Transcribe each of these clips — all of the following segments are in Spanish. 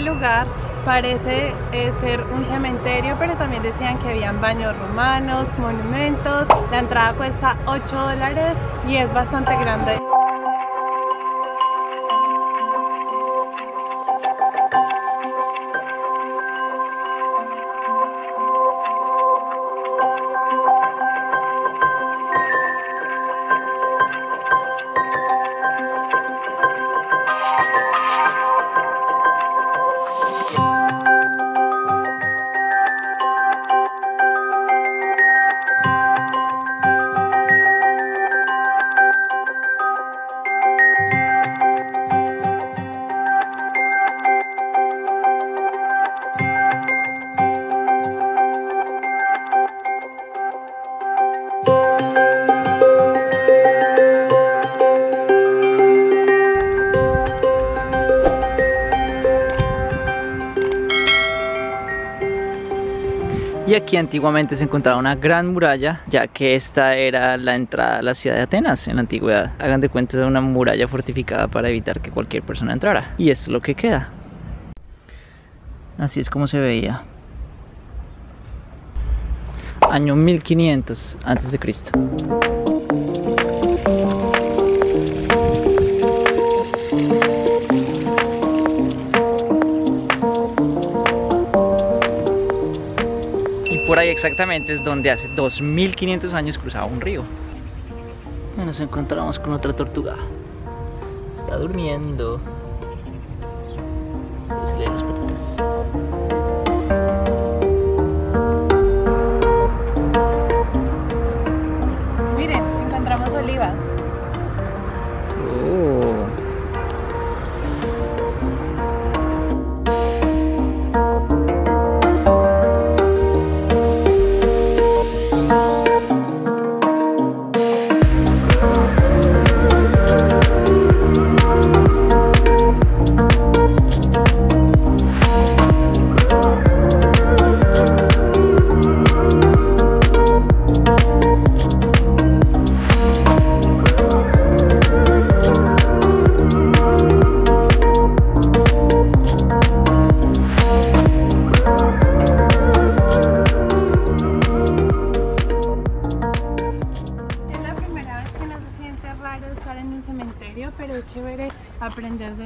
lugar parece eh, ser un cementerio, pero también decían que habían baños romanos, monumentos. La entrada cuesta 8 dólares y es bastante grande. Aquí antiguamente se encontraba una gran muralla, ya que esta era la entrada a la ciudad de Atenas en la antigüedad. Hagan de cuenta de una muralla fortificada para evitar que cualquier persona entrara. Y esto es lo que queda. Así es como se veía. Año 1500 antes de Cristo. Por ahí exactamente es donde hace 2500 años cruzaba un río. Nos encontramos con otra tortuga. Está durmiendo. Se le las patitas.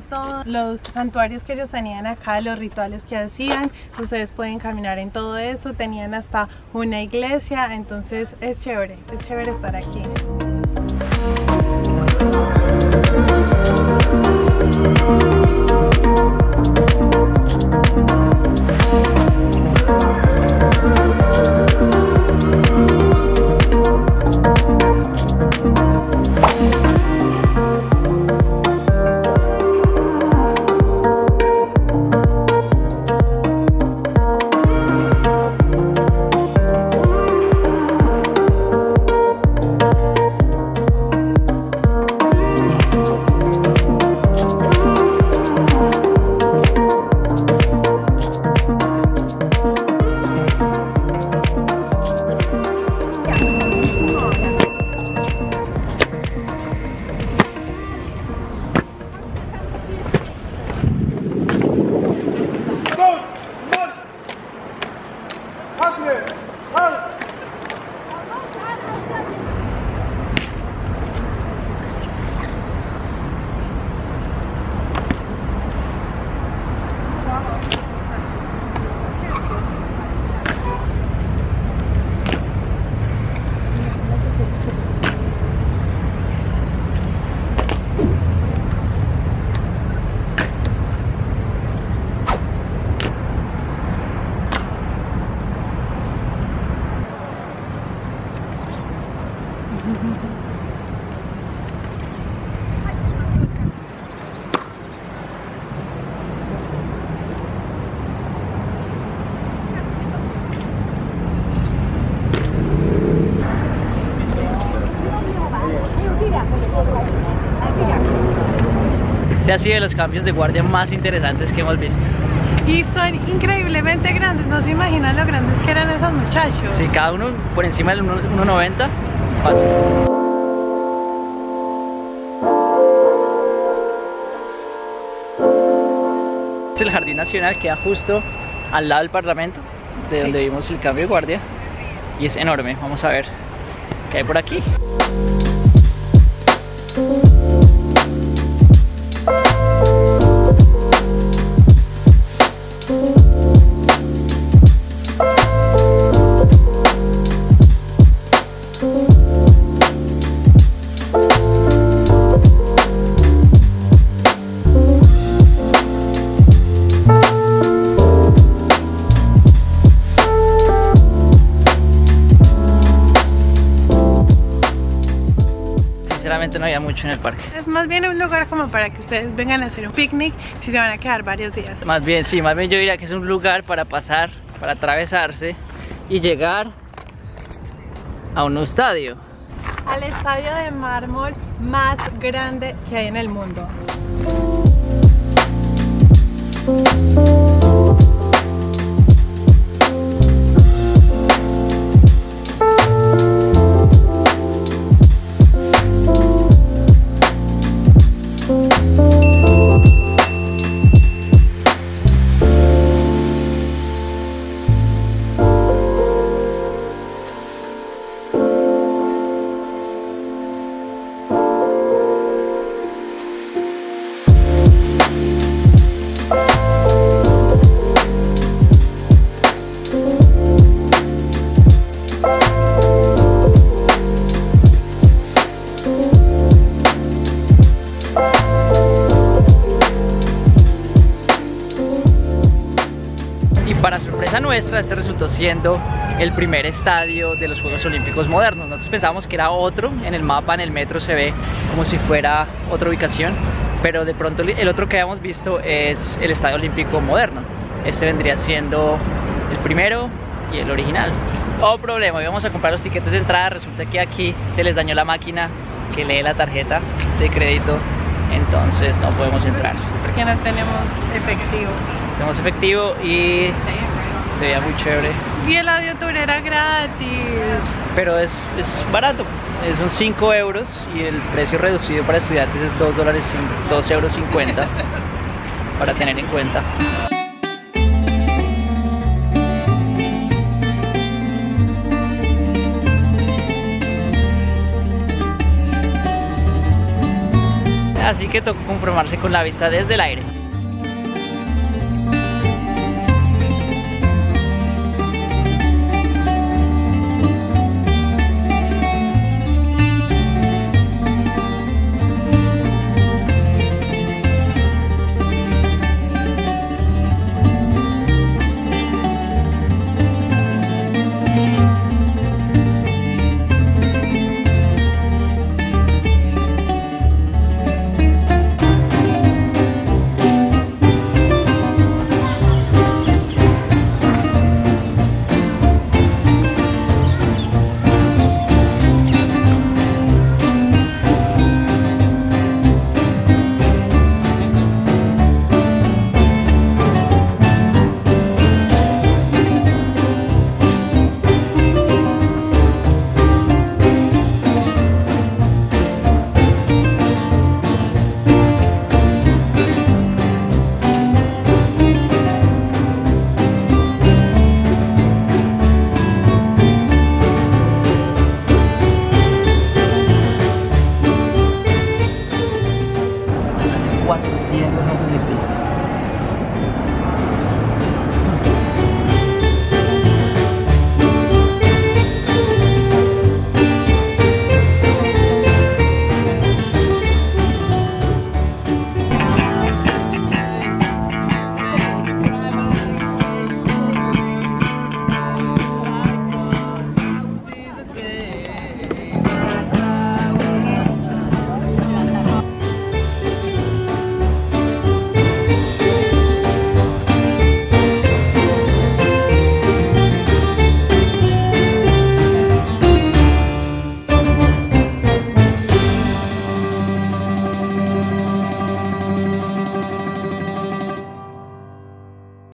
Todos los santuarios que ellos tenían acá, los rituales que hacían. Ustedes pueden caminar en todo eso, tenían hasta una iglesia, entonces es chévere, es chévere estar aquí. Se ha sido de los cambios de guardia más interesantes que hemos visto. Y son increíblemente grandes, no se imaginan lo grandes que eran esos muchachos. Sí, cada uno por encima del 1.90. Fácil. Es el jardín Nacional queda justo al lado del Parlamento, de donde vimos el cambio de guardia. Y es enorme. Vamos a ver qué hay por aquí. Sinceramente no había mucho en el parque. Es más bien un lugar como para que ustedes vengan a hacer un picnic si se van a quedar varios días. Más bien, sí, más bien yo diría que es un lugar para pasar, para atravesarse y llegar a un estadio. Al estadio de mármol más grande que hay en el mundo. Siendo el primer estadio de los Juegos Olímpicos modernos. Nosotros pensábamos que era otro, en el mapa, en el metro se ve como si fuera otra ubicación, pero de pronto el otro que habíamos visto es el Estadio Olímpico moderno. Este vendría siendo el primero y el original. Oh problema, íbamos a comprar los tiquetes de entrada, resulta que aquí se les dañó la máquina que lee la tarjeta de crédito, entonces no podemos entrar. Porque no tenemos efectivo. Tenemos efectivo y se veía muy chévere. Y el audio tour era gratis. Pero es, es barato, son 5 euros y el precio reducido para estudiantes es 2 dólares, 2 euros 50 para tener en cuenta. Así que tocó conformarse con la vista desde el aire.